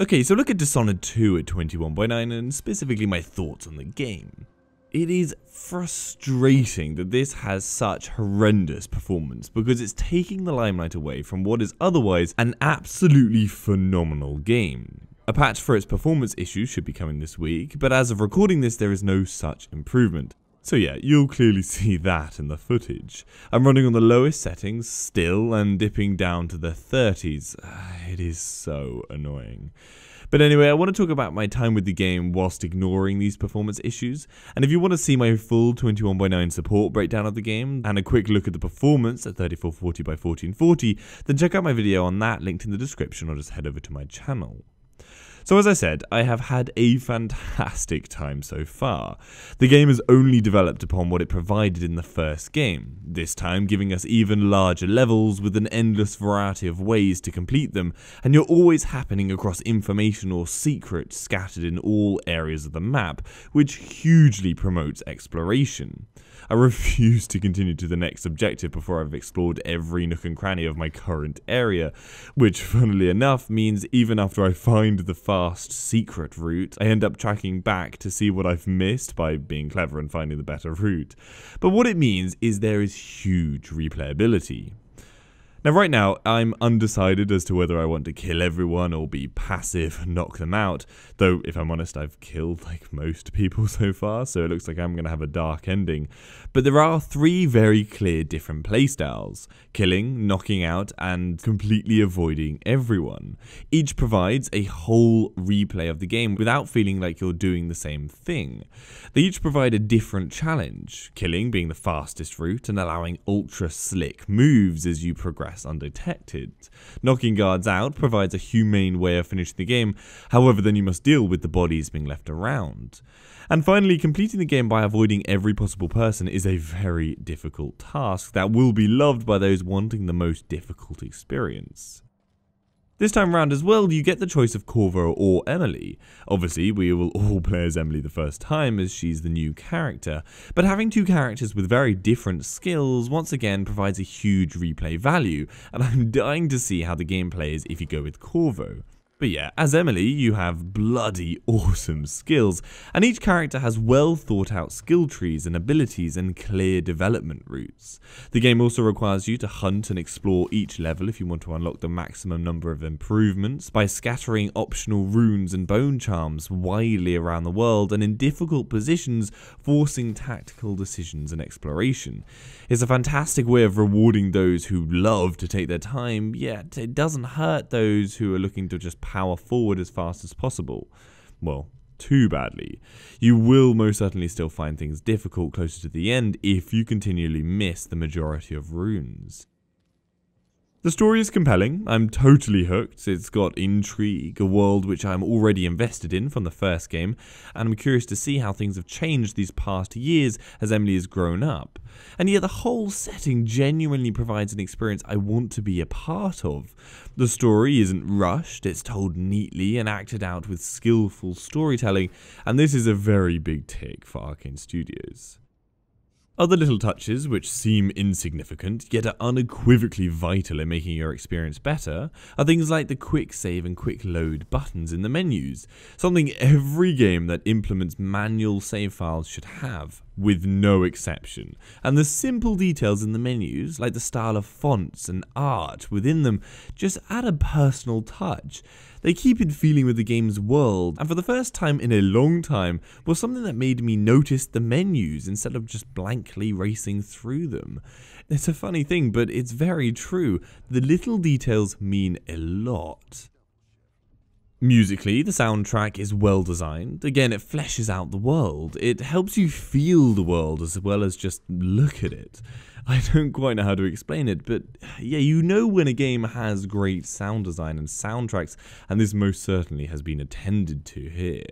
Okay, so look at Dishonored 2 at 21.9 and specifically my thoughts on the game. It is frustrating that this has such horrendous performance because it's taking the limelight away from what is otherwise an absolutely phenomenal game. A patch for its performance issues should be coming this week, but as of recording this there is no such improvement. So yeah, you'll clearly see that in the footage. I'm running on the lowest settings still and dipping down to the 30s. It is so annoying. But anyway, I want to talk about my time with the game whilst ignoring these performance issues. And if you want to see my full 21.9 support breakdown of the game and a quick look at the performance at 3440 by 1440, then check out my video on that linked in the description or just head over to my channel. So as I said, I have had a fantastic time so far. The game has only developed upon what it provided in the first game, this time giving us even larger levels with an endless variety of ways to complete them, and you're always happening across information or secrets scattered in all areas of the map, which hugely promotes exploration. I refuse to continue to the next objective before I've explored every nook and cranny of my current area, which, funnily enough, means even after I find the fast secret route, I end up tracking back to see what I've missed by being clever and finding the better route. But what it means is there is huge replayability. Now, right now, I'm undecided as to whether I want to kill everyone or be passive and knock them out. Though, if I'm honest, I've killed like most people so far, so it looks like I'm going to have a dark ending. But there are three very clear different playstyles killing, knocking out, and completely avoiding everyone. Each provides a whole replay of the game without feeling like you're doing the same thing. They each provide a different challenge, killing being the fastest route and allowing ultra slick moves as you progress undetected. Knocking guards out provides a humane way of finishing the game, however then you must deal with the bodies being left around. And finally, completing the game by avoiding every possible person is a very difficult task that will be loved by those wanting the most difficult experience. This time round as well, you get the choice of Corvo or Emily. Obviously, we will all play as Emily the first time as she's the new character, but having two characters with very different skills once again provides a huge replay value, and I'm dying to see how the game plays if you go with Corvo. But yeah, as Emily, you have bloody awesome skills, and each character has well thought out skill trees and abilities and clear development routes. The game also requires you to hunt and explore each level if you want to unlock the maximum number of improvements by scattering optional runes and bone charms widely around the world and in difficult positions, forcing tactical decisions and exploration. It's a fantastic way of rewarding those who love to take their time, yet it doesn't hurt those who are looking to just power forward as fast as possible. Well, too badly. You will most certainly still find things difficult closer to the end if you continually miss the majority of runes. The story is compelling, I'm totally hooked, it's got intrigue, a world which I'm already invested in from the first game, and I'm curious to see how things have changed these past years as Emily has grown up. And yet the whole setting genuinely provides an experience I want to be a part of. The story isn't rushed, it's told neatly and acted out with skillful storytelling, and this is a very big tick for Arkane Studios. Other little touches, which seem insignificant, yet are unequivocally vital in making your experience better, are things like the quick save and quick load buttons in the menus, something every game that implements manual save files should have, with no exception. And the simple details in the menus, like the style of fonts and art within them, just add a personal touch. They keep it feeling with the game's world, and for the first time in a long time, was something that made me notice the menus instead of just blankly racing through them. It's a funny thing, but it's very true. The little details mean a lot. Musically, the soundtrack is well designed. Again, it fleshes out the world. It helps you feel the world as well as just look at it. I don't quite know how to explain it, but yeah, you know when a game has great sound design and soundtracks, and this most certainly has been attended to here.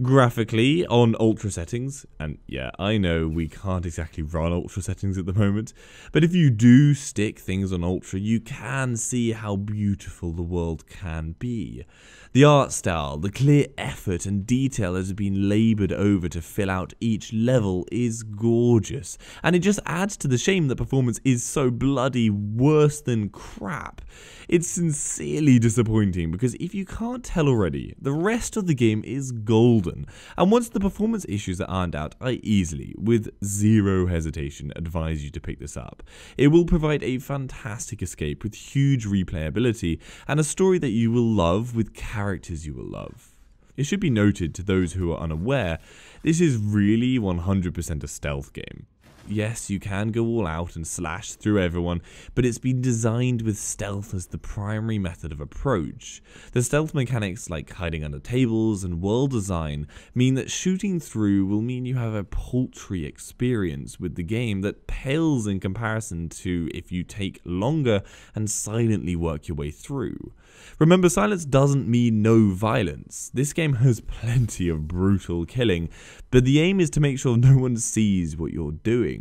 Graphically, on ultra settings, and yeah, I know we can't exactly run ultra settings at the moment, but if you do stick things on ultra, you can see how beautiful the world can be. The art style, the clear effort and detail that has been laboured over to fill out each level is gorgeous, and it just adds to the shame that performance is so bloody worse than crap. It's sincerely disappointing because if you can't tell already, the rest of the game is golden, and once the performance issues are ironed out, I easily, with zero hesitation, advise you to pick this up. It will provide a fantastic escape with huge replayability and a story that you will love with characters you will love. It should be noted to those who are unaware, this is really 100% a stealth game. Yes, you can go all out and slash through everyone, but it's been designed with stealth as the primary method of approach. The stealth mechanics like hiding under tables and world design mean that shooting through will mean you have a paltry experience with the game that pales in comparison to if you take longer and silently work your way through. Remember, silence doesn't mean no violence. This game has plenty of brutal killing, but the aim is to make sure no one sees what you're doing.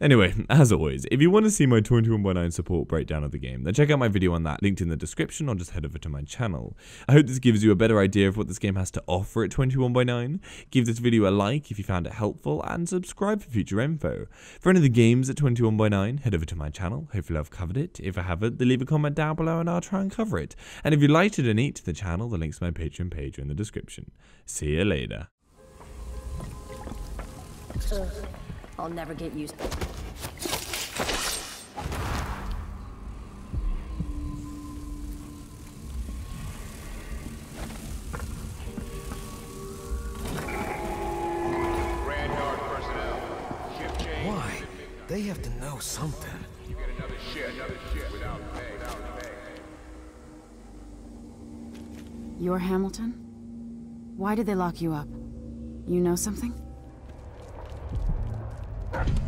Anyway, as always, if you want to see my 21x9 support breakdown of the game, then check out my video on that, linked in the description, or just head over to my channel. I hope this gives you a better idea of what this game has to offer at 21x9. Give this video a like if you found it helpful, and subscribe for future info. For any of the games at 21x9, head over to my channel, hopefully I've covered it. If I haven't, then leave a comment down below and I'll try and cover it. And if you'd like to donate to the channel, the links to my Patreon page are in the description. See you later. I'll never get used to it. Why? They have to know something. You get another shit, another shit without pay, without pay. You're Hamilton? Why did they lock you up? You know something? Thank you.